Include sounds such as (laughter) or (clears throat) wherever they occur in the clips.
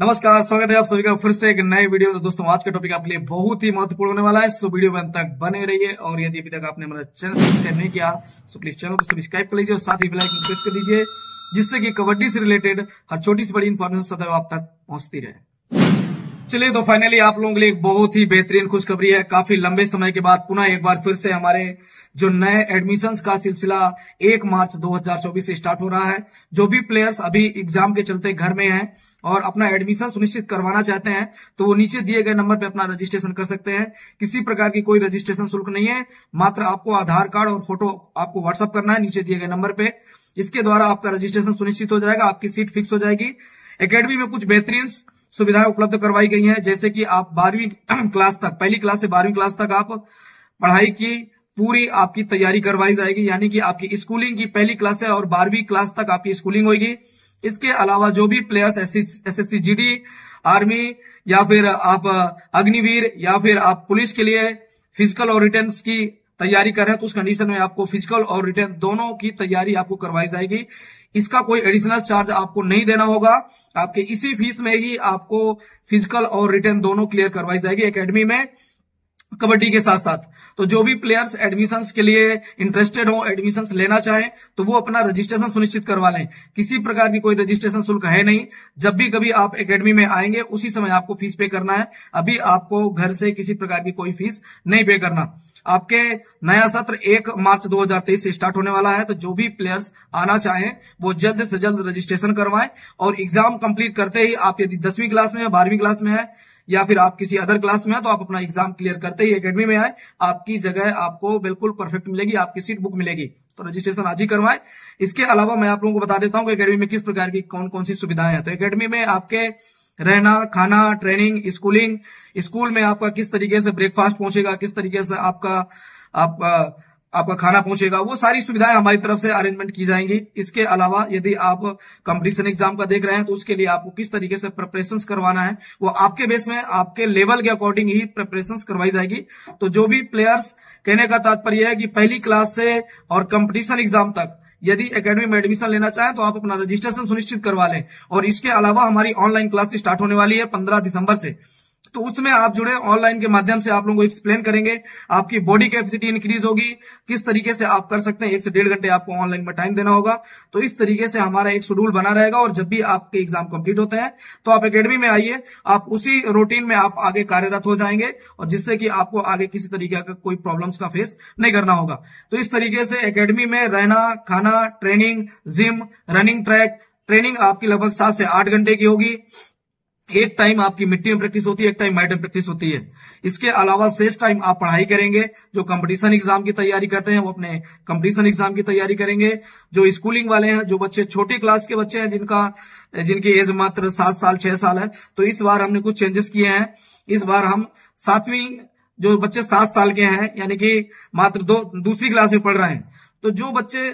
नमस्कार, स्वागत है आप सभी का फिर से एक नए वीडियो तो दोस्तों, आज का टॉपिक आपके लिए बहुत ही महत्वपूर्ण होने वाला है। सो वीडियो में तक बने रहिए और यदि अभी तक आपने हमारा चैनल सब्सक्राइब नहीं किया, सो प्लीज़ चैनल को सब्सक्राइब कर लीजिए और साथ ही बेलाइकन प्रेस कर दीजिए, जिससे कि कबड्डी से रिलेटेड हर छोटी सी बड़ी इन्फॉर्मेशन सदैव आप तक पहुँचती रहे। चलिए तो फाइनली आप लोगों के लिए एक बहुत ही बेहतरीन खुशखबरी है। काफ़ी लंबे समय के बाद पुनः एक बार फिर से हमारे जो नए एडमिशंस का सिलसिला एक मार्च 2024 से स्टार्ट हो रहा है। जो भी प्लेयर्स अभी एग्ज़ाम के चलते घर में हैं और अपना एडमिशन सुनिश्चित करवाना चाहते हैं तो वो नीचे दिए गए नंबर पे अपना रजिस्ट्रेशन कर सकते हैं। किसी प्रकार की कोई रजिस्ट्रेशन शुल्क नहीं है, मात्र आपको आधार कार्ड और फ़ोटो आपको व्हाट्सअप करना है नीचे दिए गए नंबर पे। इसके द्वारा आपका रजिस्ट्रेशन सुनिश्चित हो जाएगा, आपकी सीट फिक्स हो जाएगी। एकेडमी में कुछ बेहतरीन सुविधाएँ उपलब्ध करवाई गई हैं। जैसे कि आप बारहवीं (clears throat) क्लास तक, पहली क्लास से बारहवीं क्लास तक आप पढ़ाई की पूरी आपकी तैयारी करवाई जाएगी। यानी कि आपकी स्कूलिंग की पहली क्लास से और बारहवीं क्लास तक आपकी स्कूलिंग होगी। इसके अलावा जो भी प्लेयर्स एस एस आर्मी या फिर आप अग्निवीर या फिर आप पुलिस के लिए फ़िज़िकल और रिटर्न की तैयारी कर रहे हैं तो उस कंडीशन में आपको फ़िज़िकल और रिटर्न दोनों की तैयारी आपको करवाई जाएगी। इसका कोई एडिशनल चार्ज आपको नहीं देना होगा। आपके इसी फ़ीस में ही आपको फ़िज़िकल और रिटर्न दोनों क्लियर करवाई जाएगी एकेडमी में। कबड्डी के साथ साथ। तो जो भी प्लेयर्स एडमिशंस के लिए इंटरेस्टेड हो एडमिशंस लेना चाहे तो वो अपना रजिस्ट्रेशन सुनिश्चित करवा लें। किसी प्रकार की कोई रजिस्ट्रेशन शुल्क है नहीं। जब भी कभी आप एकेडमी में आएँगे, उसी समय आपको फ़ीस पे करना है। अभी आपको घर से किसी प्रकार की कोई फ़ीस नहीं पे करना। आपके नया सत्र एक मार्च 2023 से स्टार्ट होने वाला है तो जो भी प्लेयर्स आना चाहें, वो जल्द से जल्द रजिस्ट्रेशन करवाएँ। और एग्ज़ाम कंप्लीट करते ही आप यदि दसवीं क्लास में बारहवीं क्लास में है या फिर आप किसी अदर क्लास में है तो आप अपना एग्ज़ाम क्लियर करते ही एकेडमी में आए, आपकी जगह आपको बिल्कुल परफेक्ट मिलेगी, आपकी सीट बुक मिलेगी। तो रजिस्ट्रेशन आज ही करवाएँ। इसके अलावा मैं आप लोगों को बता देता हूँ कि अकेडमी में किस प्रकार की कौन कौन सी सुविधाएँ हैं। तो अकेडमी में आपके रहना, खाना ट्रेनिंग स्कूलिंग स्कूल में आपका किस तरीके से ब्रेकफास्ट पहुंचेगा, किस तरीके से आपका, आप आपका खाना पहुंचेगा। वो सारी सुविधाएँ हमारी तरफ़ से अरेंजमेंट की जाएँगी। इसके अलावा यदि आप कंपटीशन एग्ज़ाम का देख रहे हैं तो उसके लिए आपको किस तरीके से प्रिपरेशन करवाना है, वो आपके बेस में, आपके लेवल के अकॉर्डिंग ही प्रिपरेशन करवाई जाएगी। तो जो भी प्लेयर्स कहने का तात्पर्य है कि पहली क्लास से और कंपटीशन एग्ज़ाम तक, यदि एकेडमी में एडमिशन लेना चाहें तो आप अपना रजिस्ट्रेशन सुनिश्चित करवा लें। और इसके अलावा हमारी ऑनलाइन क्लास स्टार्ट होने वाली है पंद्रह दिसंबर से। तो उसमें आप जुड़े ऑनलाइन के माध्यम से आप लोगों को एक्सप्लेन करेंगे, आपकी बॉडी कैपेसिटी इंक्रीज होगी, किस तरीके से आप कर सकते हैं, एक से डेढ़ घंटे आपको ऑनलाइन में टाइम देना होगा। तो इस तरीके से हमारा एक शेड्यूल बना रहेगा और जब भी आपके एग्ज़ाम कंप्लीट होते हैं तो आप एकेडमी में आइए, आप उसी रूटीन में आप आगे कार्यरत हो जाएँगे और जिससे कि आपको आगे किसी तरीके का कोई प्रॉब्लम्स का फेस नहीं करना होगा। तो इस तरीके से अकेडमी में रहना, खाना training gym running track training आपकी लगभग सात से आठ घंटे की होगी। एक टाइम आपकी मिट्टी में प्रैक्टिस होती है, एक टाइम मैट में प्रैक्टिस होती है। इसके अलावा शेष टाइम आप पढ़ाई करेंगे, जो कंपटीशन एग्ज़ाम की तैयारी करते हैं, वो अपने कंपटीशन एग्ज़ाम की तैयारी करेंगे। जो स्कूलिंग वाले हैं, जो बच्चे, छोटे क्लास के बच्चे हैं, जिनका, जिनकी एज मात्र सात साल, छह साल है तो इस बार हमने कुछ चेंजेस किए हैं। इस बार हम सातवीं, जो बच्चे सात साल के हैं, यानी कि मात्र दो, दूसरी क्लास में पढ़ रहे हैं तो जो बच्चे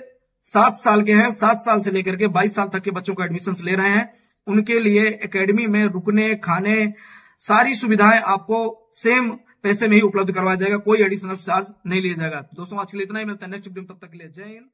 सात साल के हैं, सात साल से लेकर के बाईस साल तक के बच्चों का एडमिशन ले रहे हैं। उनके लिए एकेडमी में रुकने, खाने, सारी सुविधाएँ आपको सेम पैसे में ही उपलब्ध करवाया जाएगा, कोई एडिशनल चार्ज नहीं लिया जाएगा। दोस्तों, आज के लिए इतना ही। मिलता है नेक्स्ट वीडियो तब तक के लिए जय हिंद।